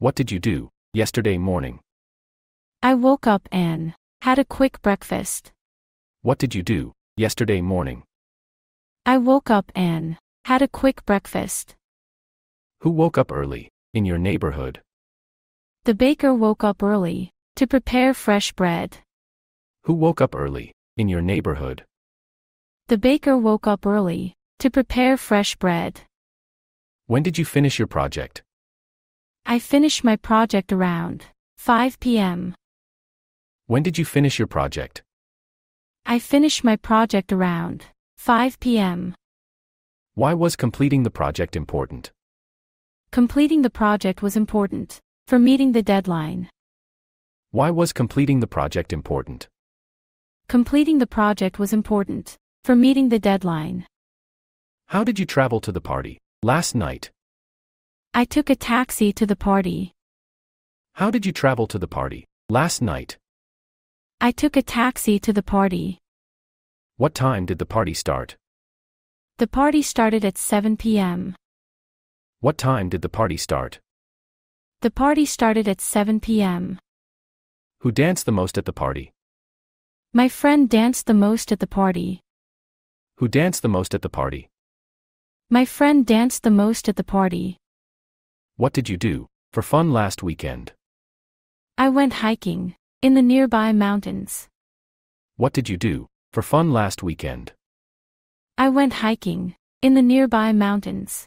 What did you do yesterday morning? I woke up and had a quick breakfast. What did you do yesterday morning? I woke up and had a quick breakfast. Who woke up early in your neighborhood? The baker woke up early to prepare fresh bread. Who woke up early in your neighborhood? The baker woke up early to prepare fresh bread. When did you finish your project? I finished my project around 5 p.m. When did you finish your project? I finished my project around 5 p.m. Why was completing the project important? Completing the project was important for meeting the deadline. Why was completing the project important? Completing the project was important for meeting the deadline. How did you travel to the party last night? I took a taxi to the party. How did you travel to the party last night? I took a taxi to the party. What time did the party start? The party started at 7 p.m. What time did the party start? The party started at 7 p.m. Who danced the most at the party? My friend danced the most at the party. Who danced the most at the party? My friend danced the most at the party. What did you do for fun last weekend? I went hiking in the nearby mountains. What did you do for fun last weekend? I went hiking in the nearby mountains.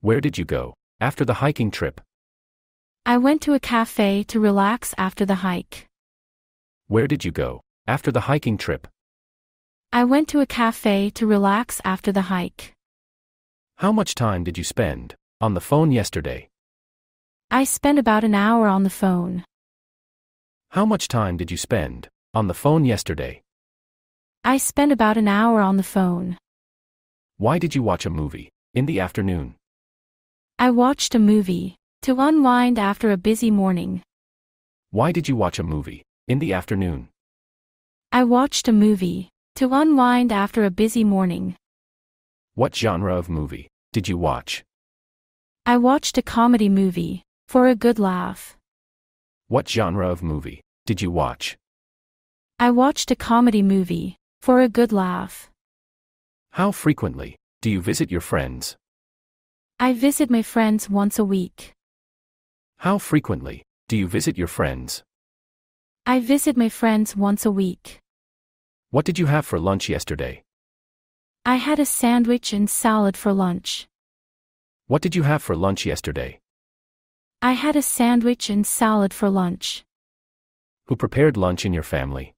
Where did you go after the hiking trip? I went to a cafe to relax after the hike. Where did you go after the hiking trip? I went to a cafe to relax after the hike. How much time did you spend on the phone yesterday? I spent about an hour on the phone. How much time did you spend on the phone yesterday? I spent about an hour on the phone. Why did you watch a movie in the afternoon? I watched a movie to unwind after a busy morning. Why did you watch a movie in the afternoon? I watched a movie to unwind after a busy morning. What genre of movie did you watch? I watched a comedy movie for a good laugh. What genre of movie did you watch? I watched a comedy movie for a good laugh. How frequently do you visit your friends? I visit my friends once a week. How frequently do you visit your friends? I visit my friends once a week. What did you have for lunch yesterday? I had a sandwich and salad for lunch. What did you have for lunch yesterday? I had a sandwich and salad for lunch. Who prepared lunch in your family?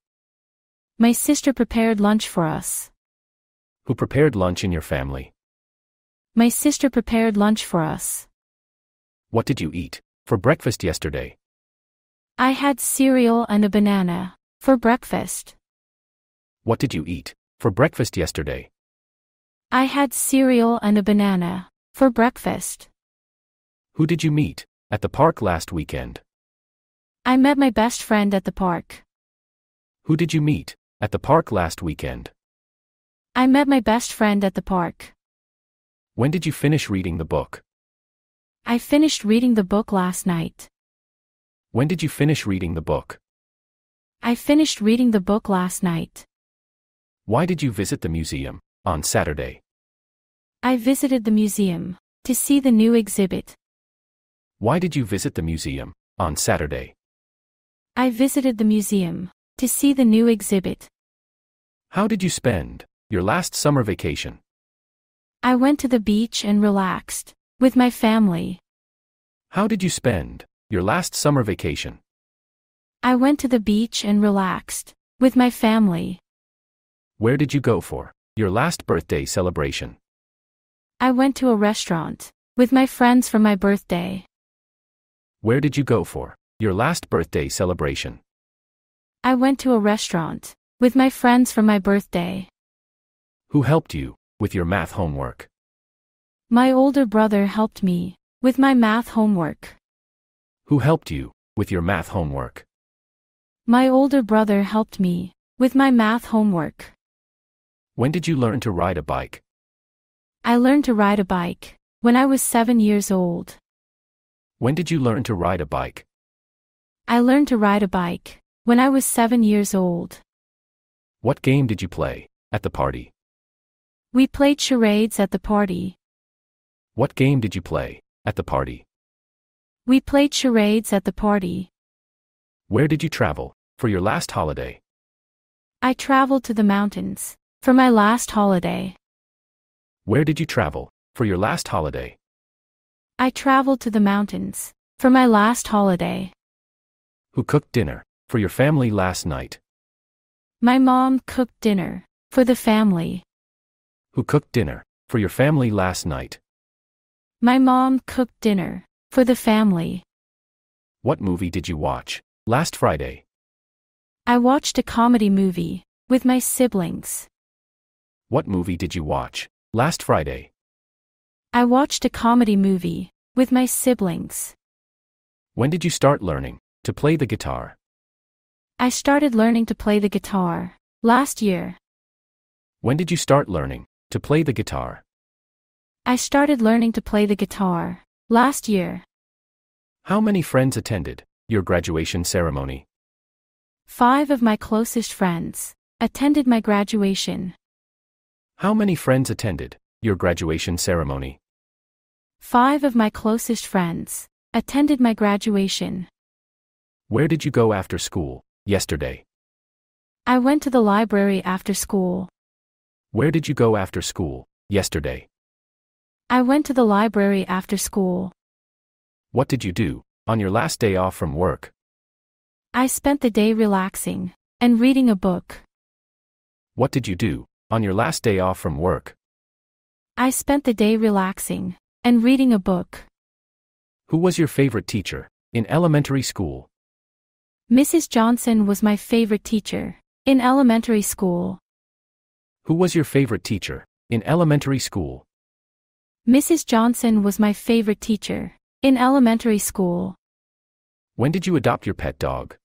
My sister prepared lunch for us. Who prepared lunch in your family? My sister prepared lunch for us. What did you eat for breakfast yesterday? I had cereal and a banana for breakfast. What did you eat for breakfast yesterday? I had cereal and a banana for breakfast. Who did you meet at the park last weekend? I met my best friend at the park. Who did you meet at the park last weekend? I met my best friend at the park. When did you finish reading the book? I finished reading the book last night. When did you finish reading the book? I finished reading the book last night. Why did you visit the museum on Saturday? I visited the museum to see the new exhibit. Why did you visit the museum on Saturday? I visited the museum to see the new exhibit. How did you spend your last summer vacation? I went to the beach and relaxed with my family. How did you spend your last summer vacation? I went to the beach and relaxed with my family. Where did you go for your last birthday celebration? I went to a restaurant with my friends for my birthday. Where did you go for your last birthday celebration? I went to a restaurant with my friends for my birthday. Who helped you with your math homework? My older brother helped me with my math homework. Who helped you with your math homework? My older brother helped me with my math homework. When did you learn to ride a bike? I learned to ride a bike when I was seven years old. When did you learn to ride a bike? I learned to ride a bike when I was seven years old. What game did you play at the party? We played charades at the party. What game did you play at the party? We played charades at the party. Where did you travel for your last holiday? I traveled to the mountains for my last holiday. Where did you travel for your last holiday? I traveled to the mountains for my last holiday. Who cooked dinner for your family last night? My mom cooked dinner for the family. Who cooked dinner for your family last night? My mom cooked dinner for the family. What movie did you watch last Friday? I watched a comedy movie with my siblings. What movie did you watch last Friday? I watched a comedy movie with my siblings. When did you start learning to play the guitar? I started learning to play the guitar last year. When did you start learning to play the guitar? I started learning to play the guitar last year. How many friends attended your graduation ceremony? Five of my closest friends attended my graduation. How many friends attended your graduation ceremony? Five of my closest friends attended my graduation. Where did you go after school yesterday? I went to the library after school. Where did you go after school yesterday? I went to the library after school. What did you do on your last day off from work? I spent the day relaxing and reading a book. What did you do on your last day off from work? I spent the day relaxing and reading a book. Who was your favorite teacher in elementary school? Mrs. Johnson was my favorite teacher in elementary school. Who was your favorite teacher in elementary school? Mrs. Johnson was my favorite teacher in elementary school. When did you adopt your pet dog?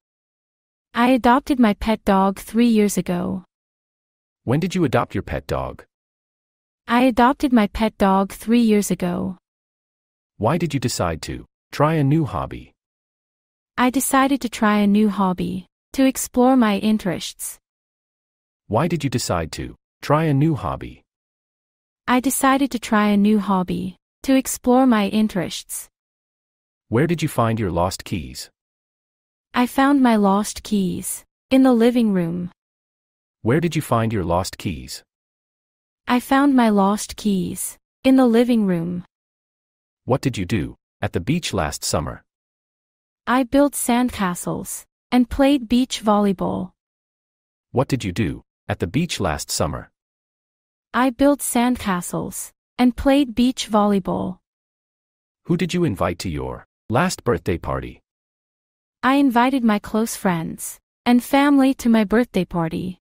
I adopted my pet dog three years ago. When did you adopt your pet dog? I adopted my pet dog three years ago. Why did you decide to try a new hobby? I decided to try a new hobby to explore my interests. Why did you decide to try a new hobby? I decided to try a new hobby to explore my interests. Where did you find your lost keys? I found my lost keys in the living room. Where did you find your lost keys? I found my lost keys in the living room. What did you do at the beach last summer? I built sandcastles and played beach volleyball. What did you do at the beach last summer? I built sandcastles and played beach volleyball. Who did you invite to your last birthday party? I invited my close friends and family to my birthday party.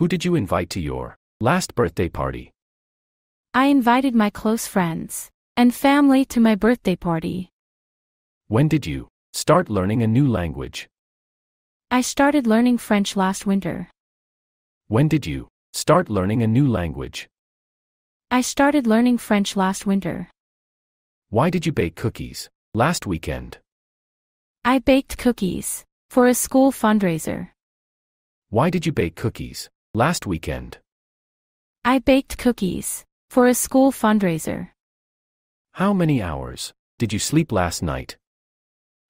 Who did you invite to your last birthday party? I invited my close friends and family to my birthday party. When did you start learning a new language? I started learning French last winter. When did you start learning a new language? I started learning French last winter. Why did you bake cookies last weekend? I baked cookies for a school fundraiser. Why did you bake cookies last weekend? I baked cookies for a school fundraiser. How many hours did you sleep last night?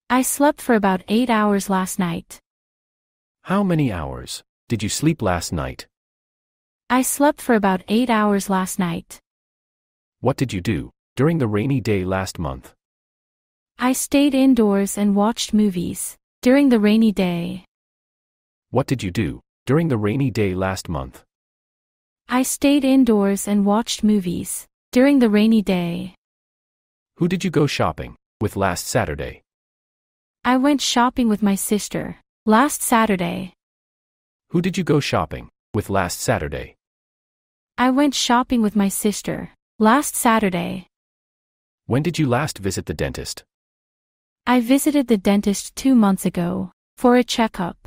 I slept for about eight hours last night. How many hours did you sleep last night? I slept for about eight hours last night. What did you do during the rainy day last month? I stayed indoors and watched movies during the rainy day. What did you do during the rainy day last month? I stayed indoors and watched movies during the rainy day. Who did you go shopping with last Saturday? I went shopping with my sister last Saturday. Who did you go shopping with last Saturday? I went shopping with my sister last Saturday. When did you last visit the dentist? I visited the dentist two months ago for a checkup.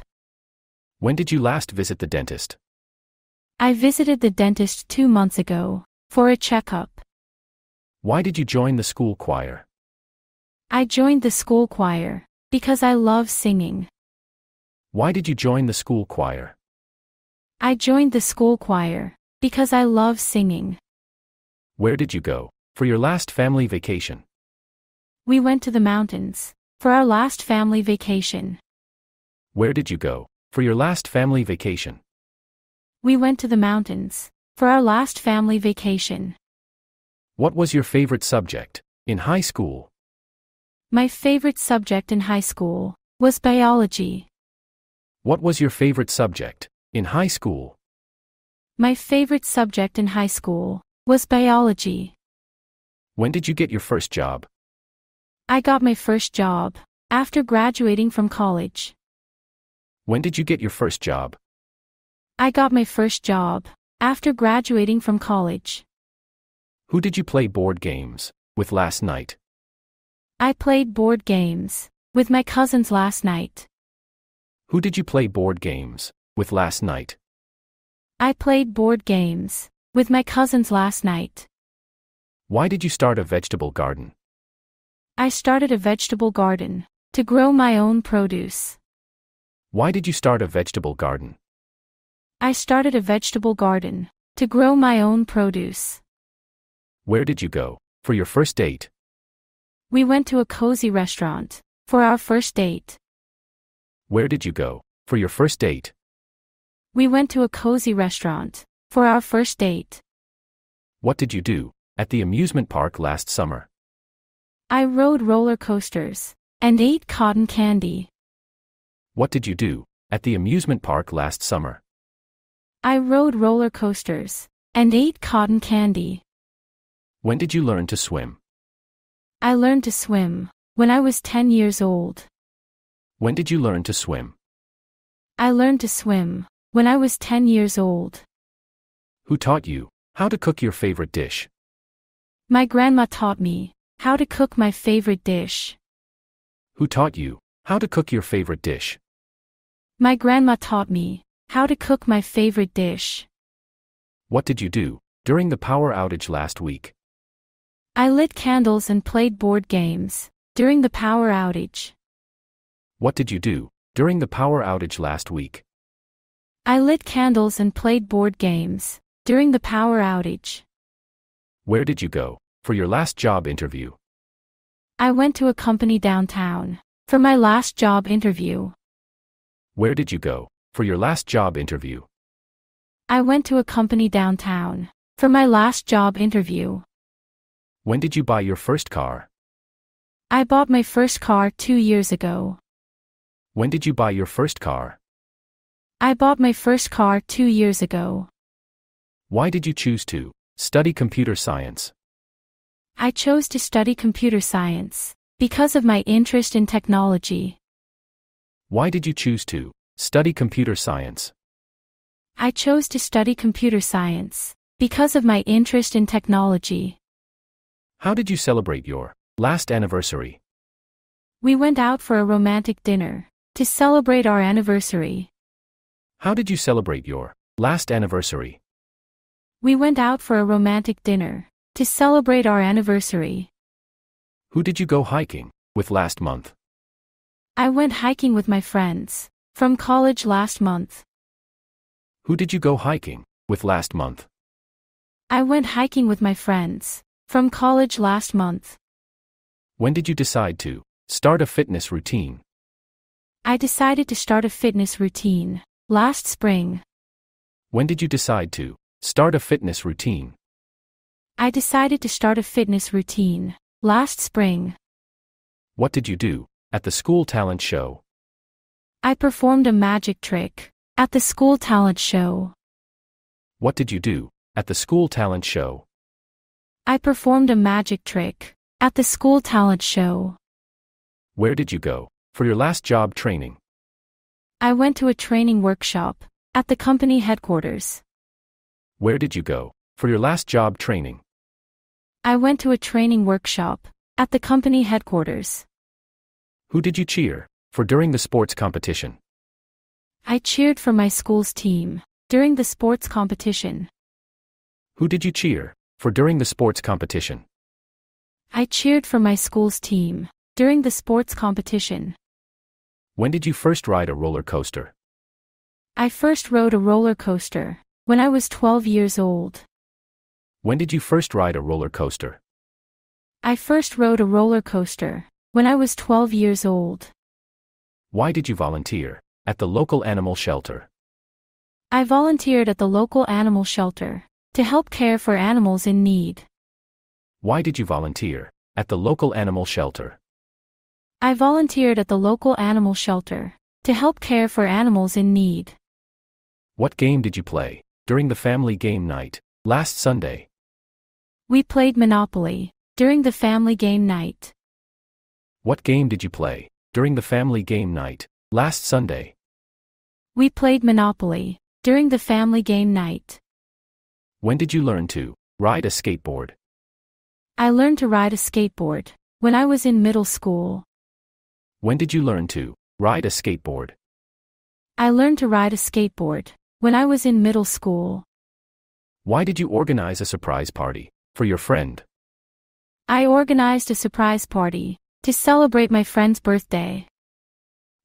When did you last visit the dentist? I visited the dentist two months ago for a checkup. Why did you join the school choir? I joined the school choir because I love singing. Why did you join the school choir? I joined the school choir because I love singing. Where did you go for your last family vacation? We went to the mountains for our last family vacation. Where did you go for your last family vacation? We went to the mountains for our last family vacation. What was your favorite subject in high school? My favorite subject in high school was biology. What was your favorite subject in high school? My favorite subject in high school was biology. When did you get your first job? I got my first job after graduating from college. When did you get your first job? I got my first job after graduating from college. Who did you play board games with last night? I played board games with my cousins last night. Who did you play board games with last night? I played board games with my cousins last night. Why did you start a vegetable garden? I started a vegetable garden to grow my own produce. Why did you start a vegetable garden? I started a vegetable garden to grow my own produce. Where did you go for your first date? We went to a cozy restaurant for our first date. Where did you go for your first date? We went to a cozy restaurant for our first date. What did you do at the amusement park last summer? I rode roller coasters and ate cotton candy. What did you do at the amusement park last summer? I rode roller coasters and ate cotton candy. When did you learn to swim? I learned to swim when I was 10 years old. When did you learn to swim? I learned to swim when I was 10 years old. Who taught you how to cook your favorite dish? My grandma taught me how to cook my favorite dish. Who taught you how to cook your favorite dish? My grandma taught me how to cook my favorite dish. What did you do during the power outage last week? I lit candles and played board games during the power outage. What did you do during the power outage last week? I lit candles and played board games during the power outage. Where did you go for your last job interview? I went to a company downtown for my last job interview. Where did you go for your last job interview? I went to a company downtown for my last job interview. When did you buy your first car? I bought my first car two years ago. When did you buy your first car? I bought my first car two years ago. Why did you choose to study computer science? I chose to study computer science because of my interest in technology. Why did you choose to study computer science? I chose to study computer science because of my interest in technology. How did you celebrate your last anniversary? We went out for a romantic dinner to celebrate our anniversary. How did you celebrate your last anniversary? We went out for a romantic dinner to celebrate our anniversary. Who did you go hiking with last month? I went hiking with my friends from college last month. Who did you go hiking with last month? I went hiking with my friends from college last month. When did you decide to start a fitness routine? I decided to start a fitness routine last spring. When did you decide to start a fitness routine? I decided to start a fitness routine last spring. What did you do at the school talent show? I performed a magic trick at the school talent show. What did you do at the school talent show? I performed a magic trick at the school talent show. Where did you go for your last job training? I went to a training workshop at the company headquarters. Where did you go for your last job training? I went to a training workshop at the company headquarters. Who did you cheer for during the sports competition? I cheered for my school's team during the sports competition. Who did you cheer for during the sports competition? I cheered for my school's team during the sports competition. When did you first ride a roller coaster? I first rode a roller coaster when I was 12 years old. When did you first ride a roller coaster? I first rode a roller coaster when I was 12 years old. Why did you volunteer at the local animal shelter? I volunteered at the local animal shelter to help care for animals in need. Why did you volunteer at the local animal shelter? I volunteered at the local animal shelter to help care for animals in need. What game did you play during the family game night last Sunday? We played Monopoly during the family game night. What game did you play during the family game night last Sunday? We played Monopoly during the family game night. When did you learn to ride a skateboard? I learned to ride a skateboard when I was in middle school. When did you learn to ride a skateboard? I learned to ride a skateboard when I was in middle school. Why did you organize a surprise party for your friend? I organized a surprise party to celebrate my friend's birthday.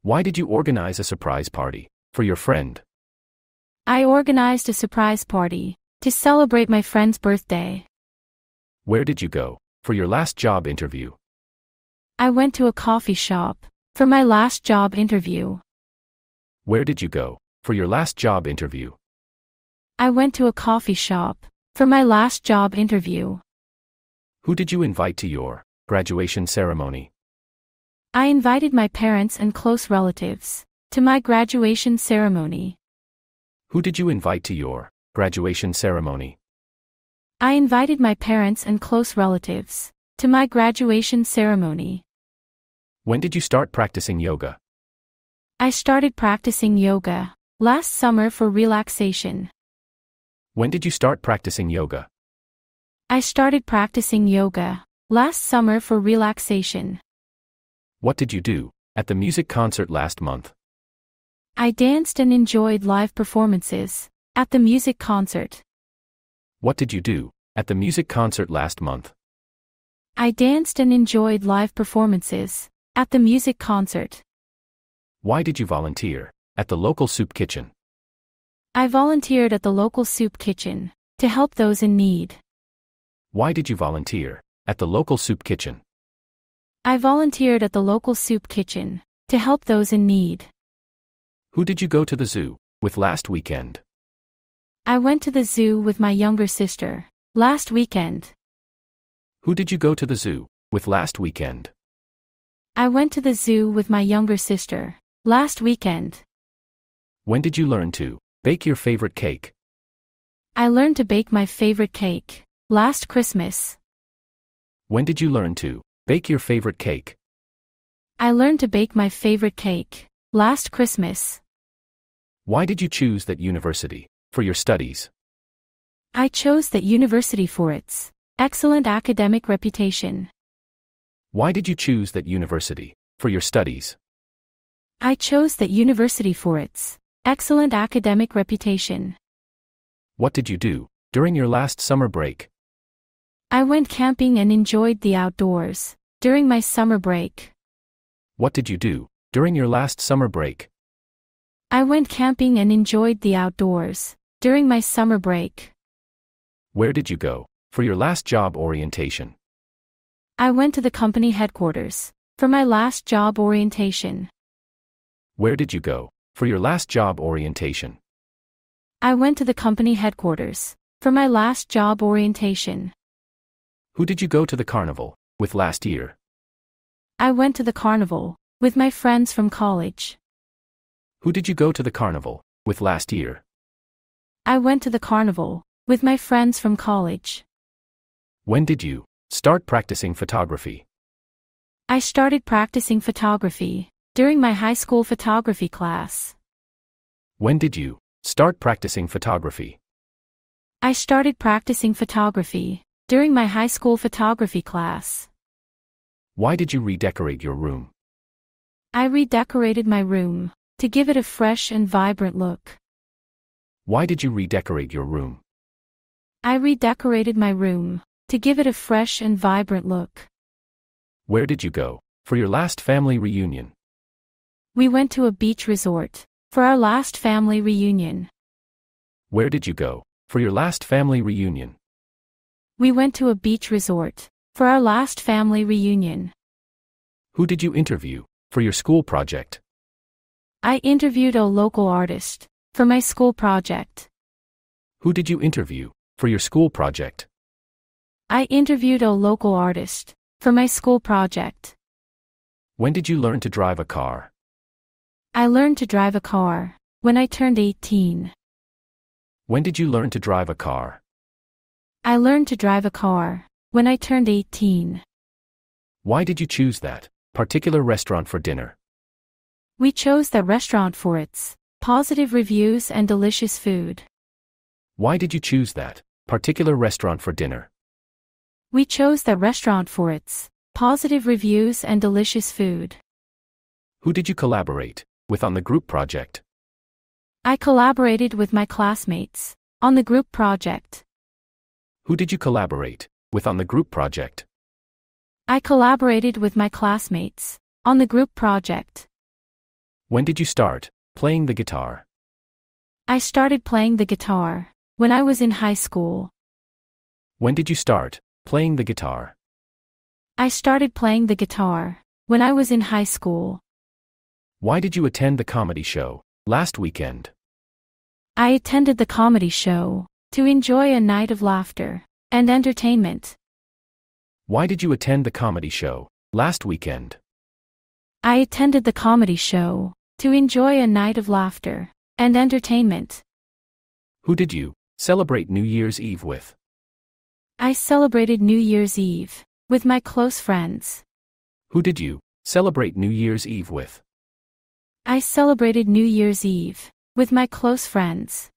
Why did you organize a surprise party for your friend? I organized a surprise party to celebrate my friend's birthday. Where did you go for your last job interview? I went to a coffee shop for my last job interview. Where did you go for your last job interview? I went to a coffee shop for my last job interview. Who did you invite to your graduation ceremony? I invited my parents and close relatives to my graduation ceremony. Who did you invite to your graduation ceremony? I invited my parents and close relatives to my graduation ceremony. When did you start practicing yoga? I started practicing yoga last summer for relaxation. When did you start practicing yoga? I started practicing yoga last summer for relaxation. What did you do at the music concert last month? I danced and enjoyed live performances at the music concert. What did you do at the music concert last month? I danced and enjoyed live performances at the music concert. Why did you volunteer at the local soup kitchen? I volunteered at the local soup kitchen to help those in need. Why did you volunteer at the local soup kitchen? I volunteered at the local soup kitchen to help those in need. Who did you go to the zoo with last weekend? I went to the zoo with my younger sister last weekend. Who did you go to the zoo with last weekend? I went to the zoo with my younger sister last weekend. When did you learn to bake your favorite cake? I learned to bake my favorite cake last Christmas. When did you learn to bake your favorite cake? I learned to bake my favorite cake last Christmas. Why did you choose that university for your studies? I chose that university for its excellent academic reputation. Why did you choose that university for your studies? I chose that university for its excellent academic reputation. What did you do during your last summer break? I went camping and enjoyed the outdoors during my summer break. What did you do during your last summer break? I went camping and enjoyed the outdoors during my summer break. Where did you go for your last job orientation? I went to the company headquarters for my last job orientation. Where did you go for your last job orientation? I went to the company headquarters for my last job orientation. Who did you go to the carnival with last year? I went to the carnival with my friends from college. Who did you go to the carnival with last year? I went to the carnival with my friends from college. When did you start practicing photography? I started practicing photography during my high school photography class. When did you start practicing photography? I started practicing photography during my high school photography class. Why did you redecorate your room? I redecorated my room to give it a fresh and vibrant look. Why did you redecorate your room? I redecorated my room to give it a fresh and vibrant look. Where did you go for your last family reunion? We went to a beach resort for our last family reunion. Where did you go for your last family reunion? We went to a beach resort for our last family reunion. Who did you interview for your school project? I interviewed a local artist for my school project. Who did you interview for your school project? I interviewed a local artist for my school project. When did you learn to drive a car? I learned to drive a car when I turned 18. When did you learn to drive a car? I learned to drive a car when I turned 18. Why did you choose that particular restaurant for dinner? We chose that restaurant for its positive reviews and delicious food. Why did you choose that particular restaurant for dinner? We chose that restaurant for its positive reviews and delicious food. Who did you collaborate with on the group project? I collaborated with my classmates on the group project. Who did you collaborate with on the group project? I collaborated with my classmates on the group project. When did you start playing the guitar? I started playing the guitar when I was in high school. When did you start playing the guitar? I started playing the guitar when I was in high school. Why did you attend the comedy show last weekend? I attended the comedy show to enjoy a night of laughter and entertainment. Why did you attend the comedy show last weekend? I attended the comedy show to enjoy a night of laughter and entertainment. Who did you celebrate New Year's Eve with? I celebrated New Year's Eve with my close friends. Who did you celebrate New Year's Eve with? I celebrated New Year's Eve with my close friends.